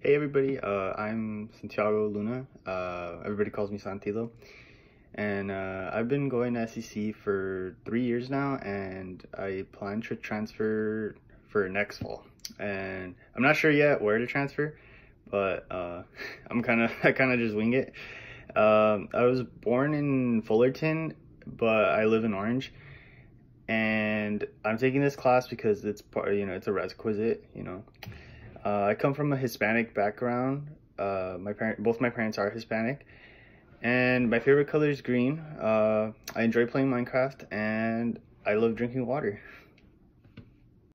Hey everybody, uh, I'm Santiago Luna. Uh, everybody calls me Santilo. And uh, I've been going to SCC for three years now, and I plan to transfer for next fall. And I'm not sure yet where to transfer, but uh, I'm kind of I kind of just wing it. Um, I was born in Fullerton, but I live in Orange, and I'm taking this class because it's part you know it's a requisite you know. Uh, I come from a Hispanic background. Uh, my parent, both my parents are Hispanic, and my favorite color is green. Uh, I enjoy playing Minecraft, and I love drinking water.